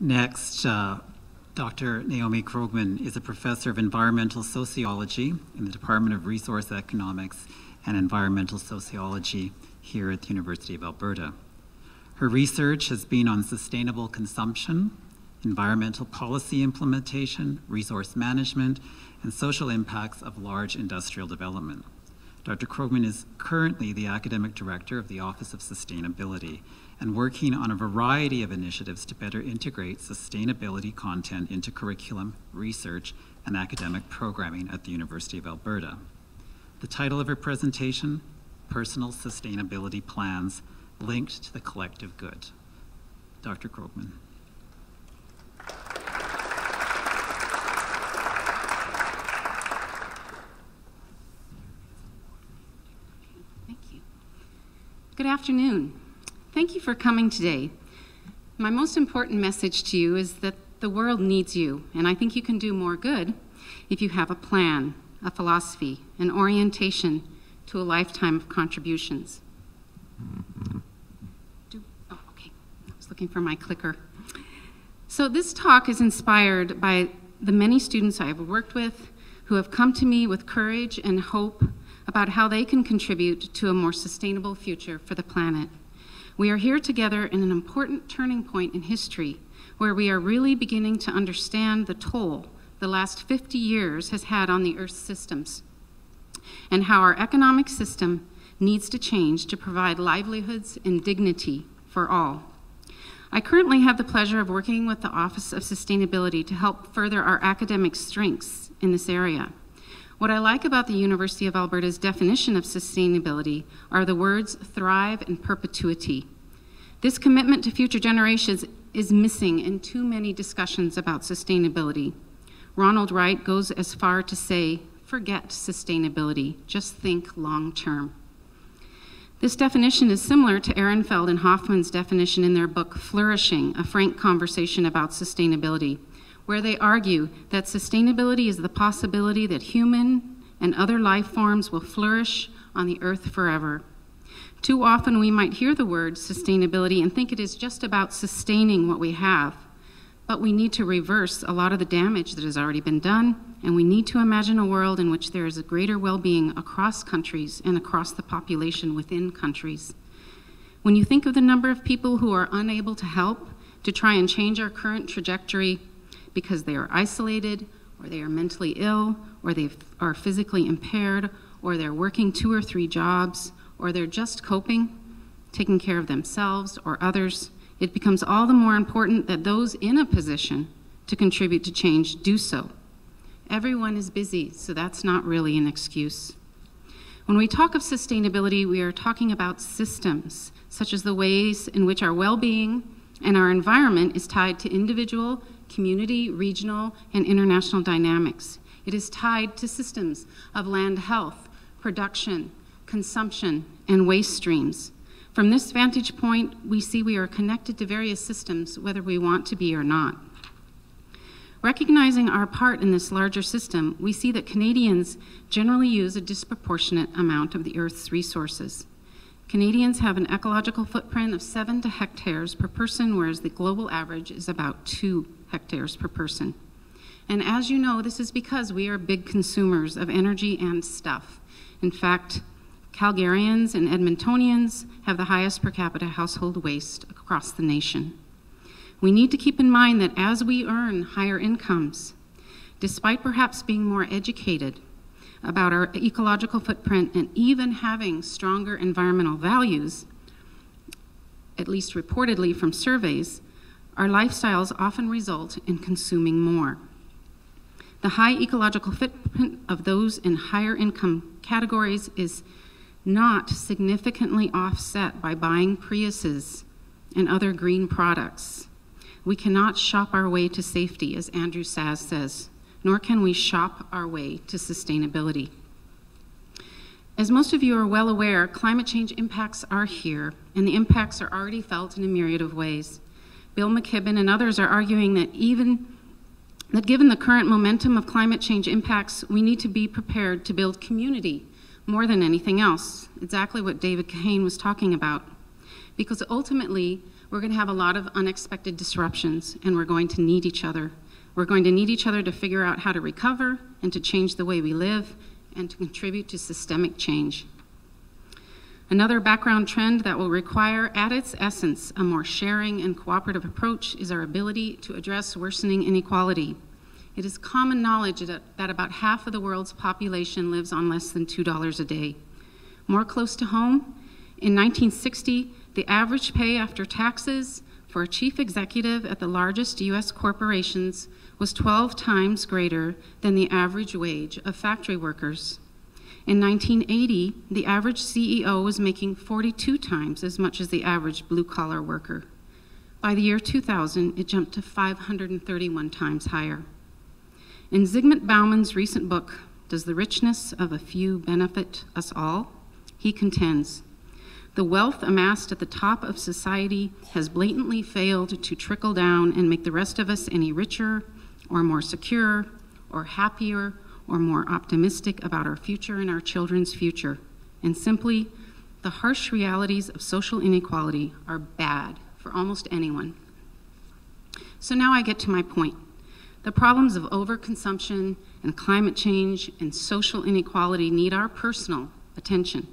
Next, uh, Dr. Naomi Krogman is a professor of environmental sociology in the Department of Resource Economics and Environmental Sociology here at the University of Alberta. Her research has been on sustainable consumption, environmental policy implementation, resource management, and social impacts of large industrial development. Dr. Krogman is currently the academic director of the Office of Sustainability and working on a variety of initiatives to better integrate sustainability content into curriculum, research, and academic programming at the University of Alberta. The title of her presentation, Personal Sustainability Plans Linked to the Collective Good. Dr. Krogman. Thank you. Good afternoon. Thank you for coming today. My most important message to you is that the world needs you, and I think you can do more good if you have a plan, a philosophy, an orientation to a lifetime of contributions. Do, oh, okay. I was looking for my clicker. So, this talk is inspired by the many students I have worked with who have come to me with courage and hope about how they can contribute to a more sustainable future for the planet. We are here together in an important turning point in history where we are really beginning to understand the toll the last 50 years has had on the Earth's systems and how our economic system needs to change to provide livelihoods and dignity for all. I currently have the pleasure of working with the Office of Sustainability to help further our academic strengths in this area. What I like about the University of Alberta's definition of sustainability are the words thrive and perpetuity. This commitment to future generations is missing in too many discussions about sustainability. Ronald Wright goes as far to say, forget sustainability, just think long term. This definition is similar to Ehrenfeld and Hoffman's definition in their book Flourishing, a frank conversation about sustainability where they argue that sustainability is the possibility that human and other life forms will flourish on the earth forever. Too often we might hear the word sustainability and think it is just about sustaining what we have. But we need to reverse a lot of the damage that has already been done, and we need to imagine a world in which there is a greater well being across countries and across the population within countries. When you think of the number of people who are unable to help to try and change our current trajectory, because they are isolated, or they are mentally ill, or they are physically impaired, or they're working two or three jobs, or they're just coping, taking care of themselves or others, it becomes all the more important that those in a position to contribute to change do so. Everyone is busy, so that's not really an excuse. When we talk of sustainability, we are talking about systems, such as the ways in which our well being and our environment is tied to individual community, regional, and international dynamics. It is tied to systems of land health, production, consumption, and waste streams. From this vantage point, we see we are connected to various systems, whether we want to be or not. Recognizing our part in this larger system, we see that Canadians generally use a disproportionate amount of the Earth's resources. Canadians have an ecological footprint of 7 to hectares per person, whereas the global average is about 2 hectares per person. And as you know, this is because we are big consumers of energy and stuff. In fact, Calgarians and Edmontonians have the highest per capita household waste across the nation. We need to keep in mind that as we earn higher incomes, despite perhaps being more educated about our ecological footprint and even having stronger environmental values, at least reportedly from surveys, our lifestyles often result in consuming more. The high ecological footprint of those in higher income categories is not significantly offset by buying Priuses and other green products. We cannot shop our way to safety, as Andrew Szasz says, nor can we shop our way to sustainability. As most of you are well aware, climate change impacts are here, and the impacts are already felt in a myriad of ways. Bill McKibben and others are arguing that even that given the current momentum of climate change impacts, we need to be prepared to build community more than anything else. Exactly what David Kahane was talking about. Because ultimately, We're going to have a lot of unexpected disruptions, and we're going to need each other. We're going to need each other to figure out how to recover and to change the way we live and to contribute to systemic change. Another background trend that will require, at its essence, a more sharing and cooperative approach is our ability to address worsening inequality. It is common knowledge that, about half of the world's population lives on less than $2 a day. More close to home, in 1960, the average pay after taxes for a chief executive at the largest U.S. corporations was 12 times greater than the average wage of factory workers. In 1980, the average CEO was making 42 times as much as the average blue collar worker. By the year 2000, it jumped to 531 times higher. In Zygmunt Bauman's recent book, Does the Richness of a Few Benefit Us All? he contends the wealth amassed at the top of society has blatantly failed to trickle down and make the rest of us any richer or more secure or happier or more optimistic about our future and our children's future. And simply, the harsh realities of social inequality are bad for almost anyone. So now I get to my point. The problems of overconsumption and climate change and social inequality need our personal attention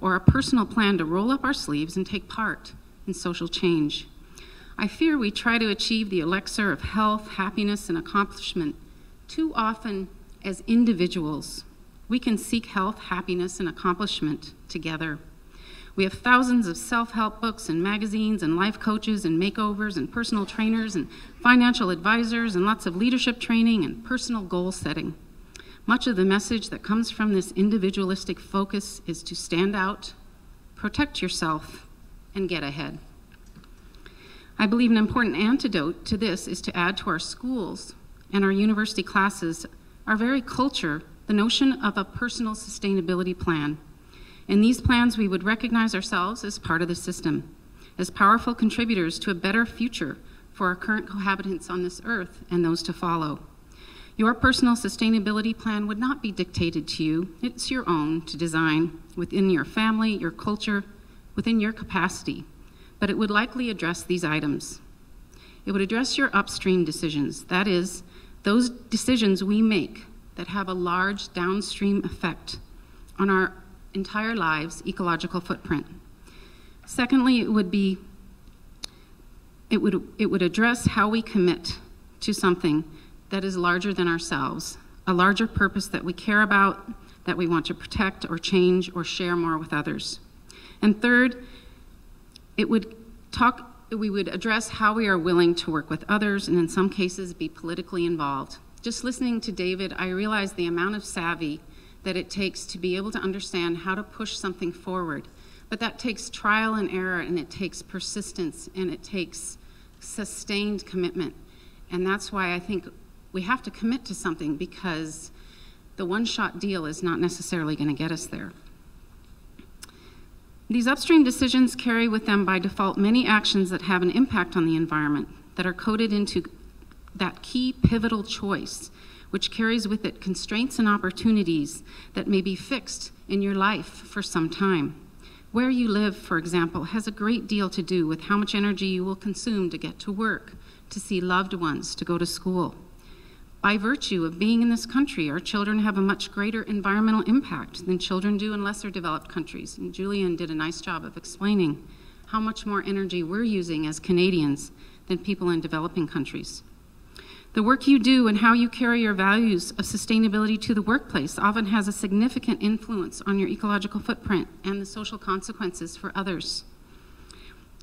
or a personal plan to roll up our sleeves and take part in social change. I fear we try to achieve the elixir of health, happiness, and accomplishment too often as individuals. We can seek health, happiness, and accomplishment together. We have thousands of self help books and magazines and life coaches and makeovers and personal trainers and financial advisors and lots of leadership training and personal goal setting. Much of the message that comes from this individualistic focus is to stand out, protect yourself, and get ahead. I believe an important antidote to this is to add to our schools and our university classes, our very culture, the notion of a personal sustainability plan. In these plans, we would recognize ourselves as part of the system, as powerful contributors to a better future for our current cohabitants on this earth and those to follow. Your personal sustainability plan would not be dictated to you, it's your own to design within your family, your culture, within your capacity but it would likely address these items. It would address your upstream decisions, that is, those decisions we make that have a large downstream effect on our entire lives' ecological footprint. Secondly, it would be it would, it would address how we commit to something that is larger than ourselves, a larger purpose that we care about, that we want to protect or change or share more with others. And third, it would talk, we would address how we are willing to work with others and in some cases be politically involved. Just listening to David, I realized the amount of savvy that it takes to be able to understand how to push something forward. But that takes trial and error and it takes persistence and it takes sustained commitment. And that's why I think we have to commit to something because the one shot deal is not necessarily going to get us there. These upstream decisions carry with them by default many actions that have an impact on the environment, that are coded into that key pivotal choice, which carries with it constraints and opportunities that may be fixed in your life for some time. Where you live, for example, has a great deal to do with how much energy you will consume to get to work, to see loved ones, to go to school. By virtue of being in this country, our children have a much greater environmental impact than children do in lesser developed countries. And Julian did a nice job of explaining how much more energy we're using as Canadians than people in developing countries. The work you do and how you carry your values of sustainability to the workplace often has a significant influence on your ecological footprint and the social consequences for others.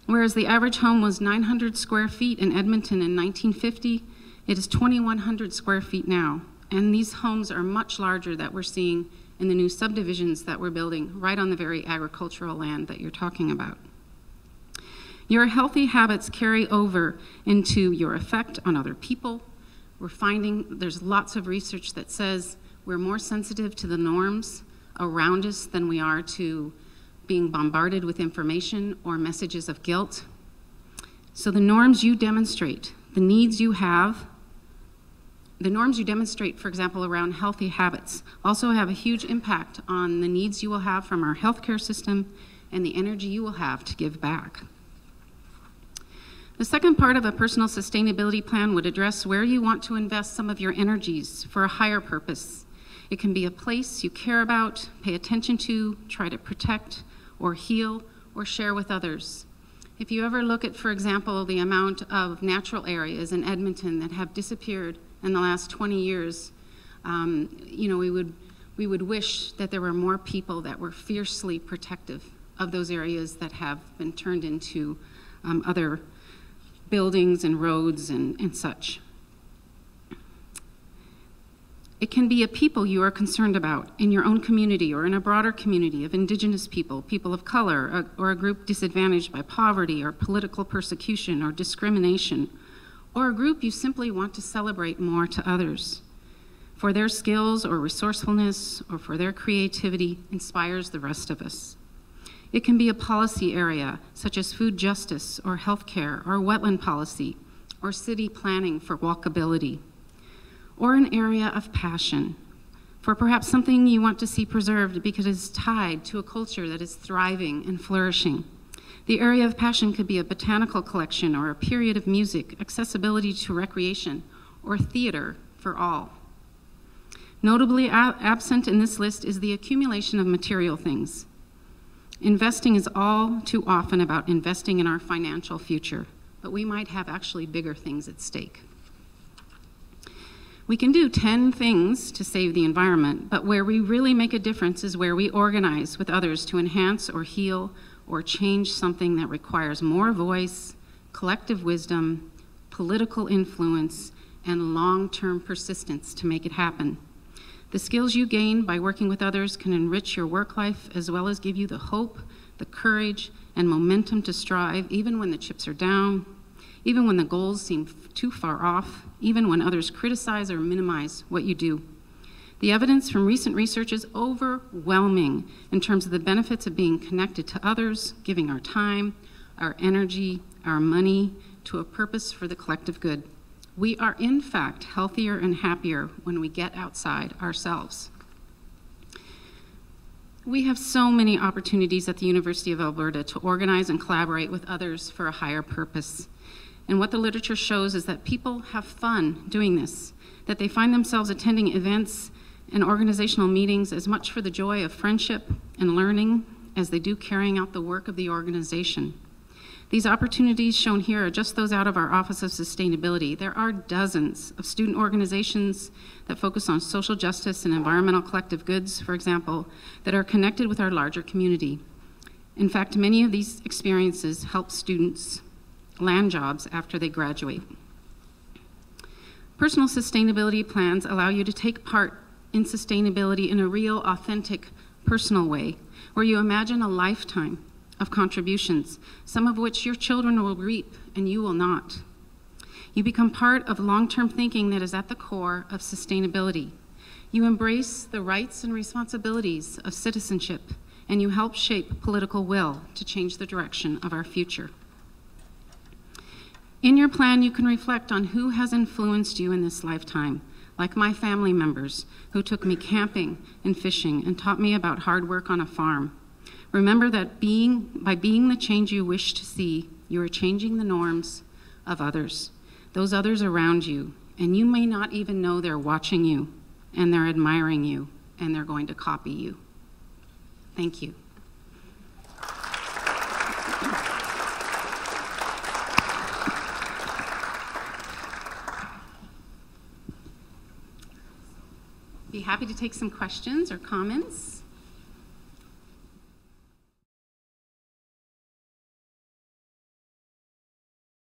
Whereas the average home was 900 square feet in Edmonton in 1950, it is 2,100 square feet now, and these homes are much larger that we're seeing in the new subdivisions that we're building right on the very agricultural land that you're talking about. Your healthy habits carry over into your effect on other people. We're finding there's lots of research that says we're more sensitive to the norms around us than we are to being bombarded with information or messages of guilt. So the norms you demonstrate, the needs you have, the norms you demonstrate, for example, around healthy habits, also have a huge impact on the needs you will have from our healthcare system and the energy you will have to give back. The second part of a personal sustainability plan would address where you want to invest some of your energies for a higher purpose. It can be a place you care about, pay attention to, try to protect, or heal, or share with others. If you ever look at, for example, the amount of natural areas in Edmonton that have disappeared in the last 20 years, um, you know, we would, we would wish that there were more people that were fiercely protective of those areas that have been turned into um, other buildings and roads and, and such. It can be a people you are concerned about in your own community or in a broader community of Indigenous people, people of color, or a group disadvantaged by poverty or political persecution or discrimination, or a group you simply want to celebrate more to others. For their skills or resourcefulness or for their creativity inspires the rest of us. It can be a policy area, such as food justice or healthcare or wetland policy or city planning for walkability. Or an area of passion for perhaps something you want to see preserved because it is tied to a culture that is thriving and flourishing. The area of passion could be a botanical collection or a period of music, accessibility to recreation, or theater for all. Notably absent in this list is the accumulation of material things. Investing is all too often about investing in our financial future, but we might have actually bigger things at stake. We can do 10 things to save the environment, but where we really make a difference is where we organize with others to enhance or heal or change something that requires more voice, collective wisdom, political influence, and long term persistence to make it happen. The skills you gain by working with others can enrich your work life as well as give you the hope, the courage, and momentum to strive even when the chips are down, even when the goals seem too far off, even when others criticize or minimize what you do. The evidence from recent research is overwhelming in terms of the benefits of being connected to others, giving our time, our energy, our money to a purpose for the collective good. We are, in fact, healthier and happier when we get outside ourselves. We have so many opportunities at the University of Alberta to organize and collaborate with others for a higher purpose. And what the literature shows is that people have fun doing this, that they find themselves attending events and organizational meetings as much for the joy of friendship and learning as they do carrying out the work of the organization. These opportunities shown here are just those out of our Office of Sustainability. There are dozens of student organizations that focus on social justice and environmental collective goods, for example, that are connected with our larger community. In fact, many of these experiences help students land jobs after they graduate. Personal sustainability plans allow you to take part in sustainability in a real, authentic, personal way, where you imagine a lifetime of contributions, some of which your children will reap and you will not. You become part of long term thinking that is at the core of sustainability. You embrace the rights and responsibilities of citizenship, and you help shape political will to change the direction of our future. In your plan, you can reflect on who has influenced you in this lifetime, like my family members who took me camping and fishing and taught me about hard work on a farm Remember that being, by being the change you wish to see, you are changing the norms of others, those others around you, and you may not even know they're watching you, and they're admiring you, and they're going to copy you. Thank you. Be happy to take some questions or comments.